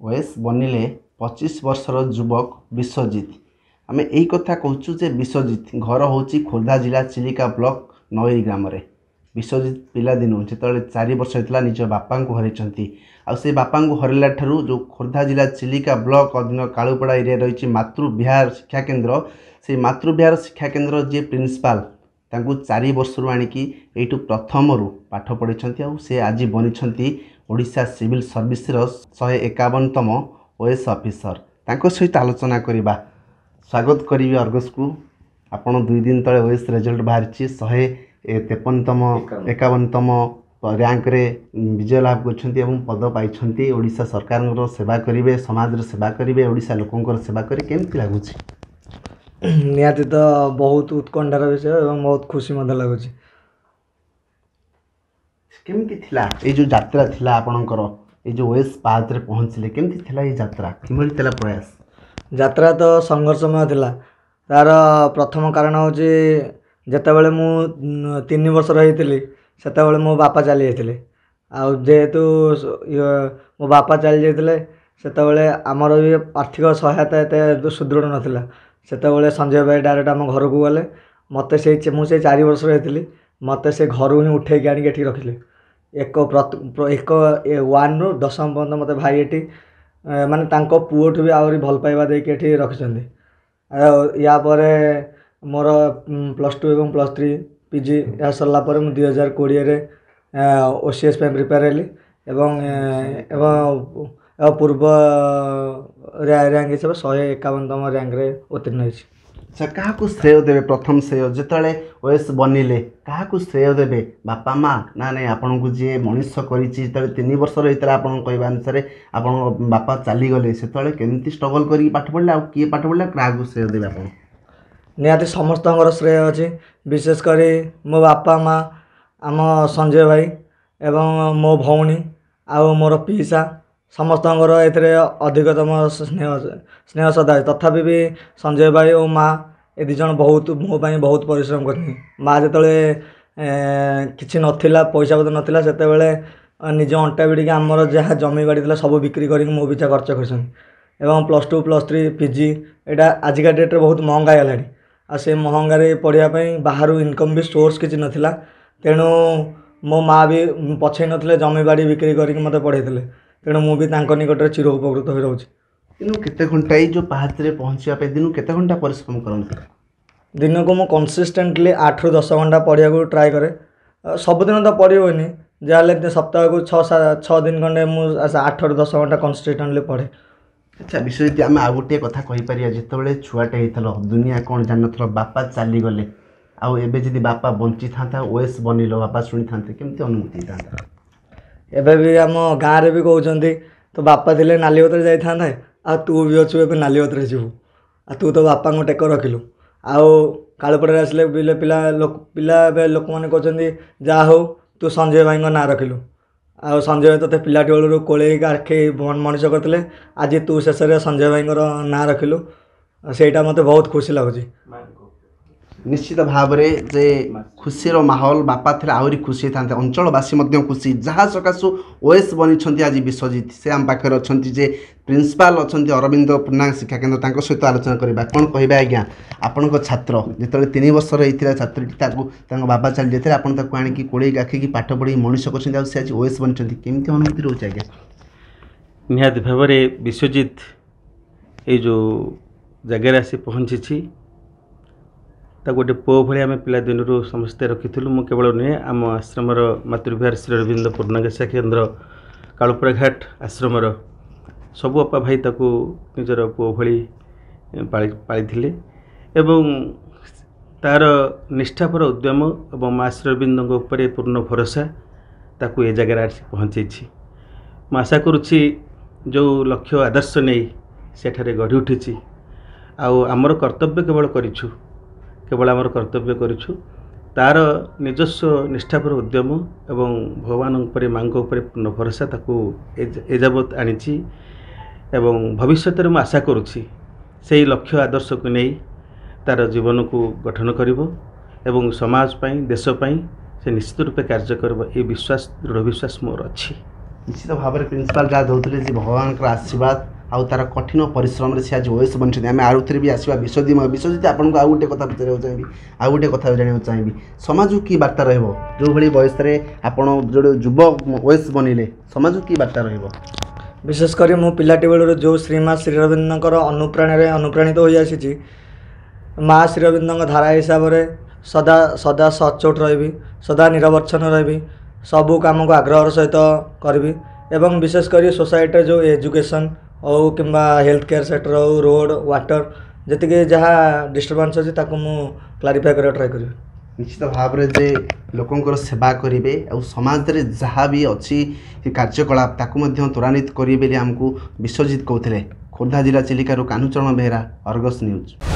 OS ବନିଲେ ପଚିଶ ବର୍ଷର ଯୁବକ ବିଶ୍ୱଜିତ। ଆମେ ଏଇ କଥା କହୁଛୁ ଯେ ବିଶ୍ୱଜିତ ଘର ହେଉଛି ଖୋର୍ଦ୍ଧା ଜିଲ୍ଲା ଚିଲିକା ବ୍ଲକ ନଈ ଗ୍ରାମରେ। ବିଶ୍ୱଜିତ ପିଲାଦିନୁ ଯେତେବେଳେ ଚାରି ବର୍ଷ ହେଇଥିଲା ନିଜ ବାପାଙ୍କୁ ହରାଇଛନ୍ତି। ଆଉ ସେ ବାପାଙ୍କୁ ହରାଇଲା ଠାରୁ ଯେଉଁ ଖୋର୍ଦ୍ଧା ଜିଲ୍ଲା ଚିଲିକା ବ୍ଲକ ଅଧୀନ କାଳୁପଡ଼ା ଏରିଆ ରହିଛି ମାତୃବିହାର ଶିକ୍ଷା କେନ୍ଦ୍ର ସେଇ ମାତୃବିହାର ଶିକ୍ଷା କେନ୍ଦ୍ର ଯିଏ ପ୍ରିନ୍ସିପାଲ ତାଙ୍କୁ ଚାରି ବର୍ଷରୁ ଆଣିକି ଏଇଠୁ ପ୍ରଥମରୁ ପାଠ ପଢ଼ାଇଛନ୍ତି ଆଉ ସେ ଆଜି ବନିଛନ୍ତି ଓଡ଼ିଶା ସିଭିଲ୍ ସର୍ଭିସର ଶହେ ଏକାବନତମ ଓଏସ୍ ଅଫିସର। ତାଙ୍କ ସହିତ ଆଲୋଚନା କରିବା। ସ୍ୱାଗତ କରିବି ଅର୍ଗସକୁ। ଆପଣ ଦୁଇ ଦିନ ତଳେ ଓଏସ୍ ରେଜଲ୍ଟ ବାହାରିଛି। ଶହେ ତେପନତମ ଏକାବନତମ ର୍ୟାଙ୍କରେ ବିଜୟ ଲାଭ କରିଛନ୍ତି ଏବଂ ପଦ ପାଇଛନ୍ତି। ଓଡ଼ିଶା ସରକାରଙ୍କର ସେବା କରିବେ ସମାଜର ସେବା କରିବେ ଓଡ଼ିଶା ଲୋକଙ୍କର ସେବା କରି କେମିତି ଲାଗୁଛି? ନିହାତି ତ ବହୁତ ଉତ୍କଣ୍ଠାର ବିଷୟ ଏବଂ ବହୁତ ଖୁସି ମଧ୍ୟ ଲାଗୁଛି। କେମିତି ଥିଲା ଏଇ ଯେଉଁ ଯାତ୍ରା ଥିଲା ଆପଣଙ୍କର ଏଇ ଯେଉଁ ଓଏସ୍ ପାହାଚରେ ପହଞ୍ଚିଲେ କେମିତି ଥିଲା ଏଇ ଯାତ୍ରା କିଭଳି ଥିଲା ପ୍ରୟାସ ଯାତ୍ରା ତ ସଂଘର୍ଷମୟ ଥିଲା ତା'ର ପ୍ରଥମ କାରଣ ହେଉଛି ଯେତେବେଳେ ମୁଁ ଉଁ, ତିନି ବର୍ଷର ହେଇଥିଲି ସେତେବେଳେ ମୋ ବାପା ଚାଲି ଯାଇଥିଲେ ଆଉ ଯେହେତୁ ସ- ଇଏ, ମୋ ବାପା ଚାଲି ଯାଇଥିଲେ ସେତେବେଳେ ଆମର ବି ଆର୍ଥିକ ସହାୟତା ଏତେ ସୁଦୃଢ଼ ନଥିଲା ସେତେବେଳେ ସଞ୍ଜୟ ଭାଇ ଡାଇରେକ୍ଟ ଆମ ଘରକୁ ଗଲେ ମୋତେ ସେଇ ଚେ- ମୁଁ ସେଇ ଚାରି ବର୍ଷର ହେଇଥିଲି ମୋତେ ସେ ଘରୁ ହିଁ ଉଠେଇକି ଆଣିକି ଏଠିକି ରଖିଲେ ଏକ ପ୍ରତ- ପ୍ର- ଏକ ଏ ୱାନ୍ରୁ ଦଶମ ପର୍ଯ୍ୟନ୍ତ ମୋତେ ଭାଇ ଏଠି ଏ, ମାନେ ତାଙ୍କ ପୁଅଠୁ ବି ଆହୁରି ଭଲ ପାଇବା ଦେଇକି ଏଠି ରଖିଛନ୍ତି। ଆଉ ୟା ପରେ ମୋର ପ୍ଲସ୍ ଟୁ ଏବଂ ପ୍ଲସ୍ ଥ୍ରୀ ପି ଜି ଏହା ସରିଲା ପରେ ମୁଁ ଦୁଇ ହଜାର କୋଡ଼ିଏରେ ଓ ସି ଏସ୍ ପାଇଁ ପ୍ରିପେୟାର ହେଲି ଏବଂ ଏ, ଏବଂ ଏବଂ ପୂର୍ବ ର୍ୟାଙ୍କ ହିସାବରେ ଶହେ ଏକାବନତମ ର୍ୟାଙ୍କରେ ଉତ୍ତୀର୍ଣ୍ଣ ହେଇଛି। ଆଚ୍ଛା କାହାକୁ ଶ୍ରେୟ ଦେବେ ପ୍ରଥମ ଶ୍ରେୟ? ଯେତେବେଳେ ଓଏସ୍ ବନିଲେ କାହାକୁ ଶ୍ରେୟ ଦେବେ? ବାପା ମା? ନା ନାଇଁ ଆପଣଙ୍କୁ ଯିଏ ମଣିଷ କରିଛି ଯେତେବେଳେ ତିନି ବର୍ଷର ହେଇଥିଲା ଆପଣଙ୍କ କହିବା ଅନୁସାରେ ଆପଣଙ୍କ ବାପା ଚାଲିଗଲେ ସେତେବେଳେ କେମିତି ଷ୍ଟ୍ରଗଲ୍ କରିକି ପାଠ ପଢ଼ିଲେ? ଆଉ କିଏ ପାଠ ପଢ଼ିଲେ? କାହାକୁ ଶ୍ରେୟ ଦେବେ ଆପଣ? ନିହାତି ସମସ୍ତଙ୍କର ଶ୍ରେୟ ଅଛି। ବିଶେଷ କରି ମୋ ବାପା ମା ଆମ ସଞ୍ଜୟ ଭାଇ ଏବଂ ମୋ ଭଉଣୀ ଆଉ ମୋର ପିଇସା ସମସ୍ତଙ୍କର ଏଥିରେ ଅଧିକତମ ସ୍ନେହ ସ୍ନେହ ଶ୍ରଦ୍ଧା ଅଛି। ତଥାପି ବି ସଞ୍ଜୟ ଭାଇ ଓ ମା ଏ ଦୁଇ ଜଣ ବହୁତ ମୋ ପାଇଁ ବହୁତ ପରିଶ୍ରମ କରିଛନ୍ତି ମା ଯେତେବେଳେ କିଛି ନଥିଲା ପଇସା ପତ୍ର ନଥିଲା ସେତେବେଳେ ନିଜ ଅଣ୍ଟା ଭିଡ଼ିକି ଆମର ଯାହା ଜମି ବାଡ଼ି ଥିଲା ସବୁ ବିକ୍ରି କରିକି ମୋ ପିଛା ଖର୍ଚ୍ଚ କରିଛନ୍ତି। ଏବଂ plus two plus three P G ଏଇଟା ଆଜିକା ଡେଟ୍ରେ ବହୁତ ମହଙ୍ଗା ହେଇଗଲାଣି ଆଉ ସେ ମହଙ୍ଗାରେ ପଢ଼ିବା ପାଇଁ ବାହାରୁ ଇନକମ୍ ବି ସୋର୍ସ କିଛି ନଥିଲା। ତେଣୁ ମୋ ମା ବି ପଛେଇ ନଥିଲେ ଜମି ବାଡ଼ି ବିକ୍ରି କରିକି ମୋତେ ପଢ଼େଇଥିଲେ। ତେଣୁ ମୁଁ ବି ତାଙ୍କ ନିକଟରେ ଚିର ଉପକୃତ ହୋଇ ରହୁଛି। ଦିନକୁ କେତେ ଘଣ୍ଟା ଏଇ ଯେଉଁ ପାହାଚରେ ପହଞ୍ଚିବା ପାଇଁ ଦିନକୁ କେତେ ଘଣ୍ଟା ପରିଶ୍ରମ କରନ୍ତି? ଦିନକୁ ମୁଁ କନସିଷ୍ଟେଣ୍ଟଲି ଆଠରୁ ଦଶ ଘଣ୍ଟା ପଢ଼ିବାକୁ ଟ୍ରାଏ କରେ। ଆଉ ସବୁଦିନ ତ ପଢ଼ି ହୁଏନି। ଯାହାହେଲେ ଦି- ସପ୍ତାହକୁ ଛଅ ସା- ଛଅ ଦିନ ଖଣ୍ଡେ ମୁଁ ଆସ- ଆଠରୁ ଦଶ ଘଣ୍ଟା କନସିଷ୍ଟେଣ୍ଟଲି ପଢ଼େ। ଆଚ୍ଛା ବିଶ୍ୱଜିତ ଆମେ ଆଉ ଗୋଟିଏ କଥା କହିପାରିବା ଯେତେବେଳେ ଛୁଆଟେ ହେଇଥିଲ ଦୁନିଆ କ'ଣ ଜାଣିନଥିଲ ବାପା ଚାଲିଗଲେ ଆଉ ଏବେ ଯଦି ବାପା ବଞ୍ଚିଥାନ୍ତା ଓଏସ୍ ବନିଲ ବାପା ଶୁଣିଥାନ୍ତେ କେମିତି ଅନୁଭୂତି ହେଇଥାନ୍ତା? ଏବେ ବି ଆମ ଗାଁରେ ବି କହୁଛନ୍ତି ତୋ ବାପା ଥିଲେ ନାଲିବତରେ ଯାଇଥାନ୍ତେ ଆଉ ତୁ ବି ଅଛୁ ଏବେ ନାଲିବତରେ ଯିବୁ। ଆଉ ତୁ ତୋ ବାପାଙ୍କୁ ଟେକ ରଖିଲୁ। ଆଉ କାଳୁପଡ଼ାରେ ଆସିଲେ ବିଲେ ପିଲା ଲୋକ ପିଲା ଏବେ ଲୋକମାନେ କହୁଛନ୍ତି ଯାହା ହଉ ତୁ ସଞ୍ଜୟ ଭାଇଙ୍କ ନାଁ ରଖିଲୁ। ଆଉ ସଞ୍ଜୟ ଭାଇ ତୋତେ ପିଲାଟି ବେଳରୁ କୋଳେଇ କାଖେଇ ମ- ମଣିଷ କରିଥିଲେ। ଆଜି ତୁ ଶେଷରେ ସଞ୍ଜୟ ଭାଇଙ୍କର ନାଁ ରଖିଲୁ। ଆଉ ସେଇଟା ମୋତେ ବହୁତ ଖୁସି ଲାଗୁଛି। ନିଶ୍ଚିତ ଭାବରେ ଯେ ଖୁସିର ମାହୋଲ ବାପା ଥିଲେ ଆହୁରି ଖୁସି ହେଇଥାନ୍ତେ। ଅଞ୍ଚଳବାସୀ ମଧ୍ୟ ଖୁସି। ଯାହା ସକାଶୁ ଓଏସ୍ ବନିଛନ୍ତି ଆଜି ବିଶ୍ୱଜିତ। ସେ ଆମ ପାଖରେ ଅଛନ୍ତି ଯେ ପ୍ରିନ୍ସିପାଲ ଅଛନ୍ତି ଅରବିନ୍ଦ ପୂର୍ଣ୍ଣାଙ୍ଗ ଶିକ୍ଷା କେନ୍ଦ୍ର ତାଙ୍କ ସହିତ ଆଲୋଚନା କରିବା। କ'ଣ କହିବେ ଆଜ୍ଞା? ଆପଣଙ୍କ ଛାତ୍ର ଯେତେବେଳେ ତିନି ବର୍ଷର ହେଇଥିଲା ଛାତ୍ରଟି ତାକୁ ତାଙ୍କ ବାବା ଚାଲି ଯାଇଥିଲେ। ଆପଣ ତାକୁ ଆଣିକି କୋଳେଇ କାଖିକି ପାଠ ପଢ଼େଇ ମଣିଷ କରିଛନ୍ତି। ଆଉ ସେ ଆଜି ଓଏସ୍ ବନିଛନ୍ତି। କେମିତି ଅନୁଭୂତି ରହୁଛି ଆଜ୍ଞା? ନିହାତି ଭାବରେ ବିଶ୍ୱଜିତ ଏଇ ଯେଉଁ ଜାଗାରେ ଆସି ପହଞ୍ଚିଛି। ତାକୁ ଗୋଟେ ପୁଅ ଭଳି ଆମେ ପିଲାଦିନରୁ ସମସ୍ତେ ରଖିଥିଲୁ। ମୁଁ କେବଳ ନୁହେଁ ଆମ ଆଶ୍ରମର ମାତୃବିହାର ଶ୍ରୀ ଅରବିନ୍ଦ ଶିକ୍ଷା କେନ୍ଦ୍ର କାଳୁପୁରା ଘାଟ ଆଶ୍ରମର ସବୁ ବାପା ଭାଇ ତାକୁ ନିଜର ପୁଅ ଭଳି ପାଳି ପାଳିଥିଲେ ଏବଂ ତା'ର ନିଷ୍ଠାପର ଉଦ୍ୟମ ଏବଂ ମା ଶ୍ରୀ ଅରବିନ୍ଦଙ୍କ ଉପରେ ପୂର୍ଣ୍ଣ ଭରସା ତାକୁ ଏ ଜାଗାରେ ଆସି ପହଞ୍ଚେଇଛି। ମୁଁ ଆଶା କରୁଛି ଯେଉଁ ଲକ୍ଷ୍ୟ ଆଦର୍ଶ ନେଇ ସେଠାରେ ଗଢ଼ି ଉଠିଛି ଆଉ ଆମର କର୍ତ୍ତବ୍ୟ କେବଳ କରିଛୁ। କେବଳ ଆମର କର୍ତ୍ତବ୍ୟ କରିଛୁ। ତା'ର ନିଜସ୍ୱ ନିଷ୍ଠାପର ଉଦ୍ୟମ ଏବଂ ଭଗବାନଙ୍କ ଉପରେ ମାଙ୍କ ଉପରେ ପୂର୍ଣ୍ଣ ଭରସା ତାକୁ ଏ- ଏ ଯାବତ୍ ଆଣିଛି ଏବଂ ଭବିଷ୍ୟତରେ ମୁଁ ଆଶା କରୁଛି ସେହି ଲକ୍ଷ୍ୟ ଆଦର୍ଶକୁ ନେଇ ତା'ର ଜୀବନକୁ ଗଠନ କରିବ ଏବଂ ସମାଜ ପାଇଁ ଦେଶ ପାଇଁ ସେ ନିଶ୍ଚିତ ରୂପେ କାର୍ଯ୍ୟ କରିବ ଏ ବିଶ୍ୱାସ ଦୃଢ଼ ବିଶ୍ୱାସ ମୋର ଅଛି। ନିଶ୍ଚିତ ଭାବରେ ପ୍ରିନ୍ସିପାଲ ଯାହା ଦେଉଥିଲେ ଯେ ଭଗବାନଙ୍କର ଆଶୀର୍ବାଦ ଆଉ ତାର କଠିନ ପରିଶ୍ରମରେ ସେ ଆଜି ଓଏସ୍ ବନିଛନ୍ତି। ଆମେ ଆଉଥରେ ବି ଆସିବା। ବିଶ୍ୱଜିତ ବିଶ୍ୱଜିତ ଆପଣଙ୍କୁ ଆଉ ଗୋଟେ କଥା ପଚାରିବାକୁ ଚାହିଁବି। ଆଉ ଗୋଟେ କଥା ଜାଣିବାକୁ ଚାହିଁବି। ସମାଜକୁ କି ବାର୍ତ୍ତା ରହିବ? ଯେଉଁଭଳି ବୟସରେ ଆପଣ ଯୋଉ ଯୁବ ଓଏସ୍ ବନିଲେ ସମାଜକୁ କି ବାର୍ତ୍ତା ରହିବ? ବିଶେଷ କରି ମୁଁ ପିଲାଟି ବେଳରୁ ଯେଉଁ ଶ୍ରୀମା ଶ୍ରୀରବୀନ୍ଦ୍ରଙ୍କର ଅନୁପ୍ରାଣୀରେ ଅନୁପ୍ରାଣିତ ହୋଇଆସିଛି ମା ଶ୍ରୀରବୀନ୍ଦ୍ରଙ୍କ ଧାରା ହିସାବରେ ସଦା ସଦା ସଚ୍ଚୋଟ ରହିବି ସଦା ନିରବଚ୍ଛନ୍ନ ରହିବି ସବୁ କାମକୁ ଆଗ୍ରହର ସହିତ କରିବି ଏବଂ ବିଶେଷ କରି ସୋସାଇଟିରେ ଯେଉଁ ଏଜୁକେସନ୍ ହେଉ କିମ୍ବା ହେଲ୍ଥ କେୟାର ସେକ୍ଟର ହେଉ ରୋଡ଼ ୱାଟର ଯେତିକି ଯାହା ଡିଷ୍ଟର୍ବାନ୍ସ ଅଛି ତାକୁ ମୁଁ କ୍ଲାରିଫାଏ କରିବାକୁ ଟ୍ରାଏ କରିବି। ନିଶ୍ଚିତ ଭାବରେ ଯେ ଲୋକଙ୍କର ସେବା କରିବେ ଆଉ ସମାଜରେ ଯାହା ବି ଅଛି କାର୍ଯ୍ୟକଳାପ ତାକୁ ମଧ୍ୟ ତ୍ୱରାନ୍ୱିତ କରିବେ ବୋଲି ଆମକୁ ବିଶ୍ୱଜିତ କହୁଥିଲେ। ଖୋର୍ଦ୍ଧା ଜିଲ୍ଲା ଚିଲିକାରୁ କାହ୍ନୁଚରଣ ବେହେରା ଅର୍ଗସ୍ ନ୍ୟୁଜ୍।